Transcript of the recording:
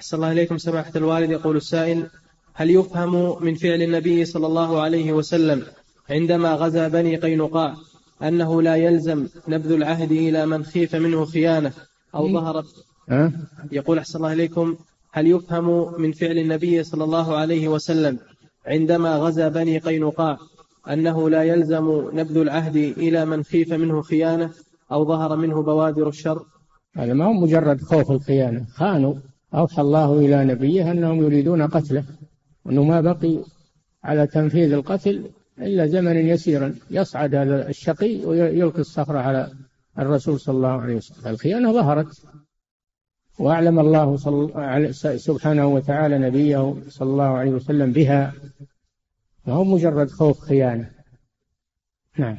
أحسن الله إليكم سماحة الوالد. يقول السائل هل يفهم من فعل النبي صلى الله عليه وسلم عندما غزا بني قينقاع أنه لا يلزم نبذ العهد إلى من خيف منه خيانة أو ظهرت ها؟ يقول أحسن الله إليكم هل يفهم من فعل النبي صلى الله عليه وسلم عندما غزا بني قينقاع أنه لا يلزم نبذ العهد إلى من خيف منه خيانة أو ظهر منه بوادر الشر؟ هذا ما هو مجرد خوف الخيانة خانوا. أوحى الله إلى نبيه أنهم يريدون قتله وأنه ما بقي على تنفيذ القتل إلا زمنا يسيرا يصعد هذا الشقي ويلقي الصخرة على الرسول صلى الله عليه وسلم. الخيانة ظهرت وأعلم الله سبحانه وتعالى نبيه صلى الله عليه وسلم بها ما هو مجرد خوف خيانة. نعم.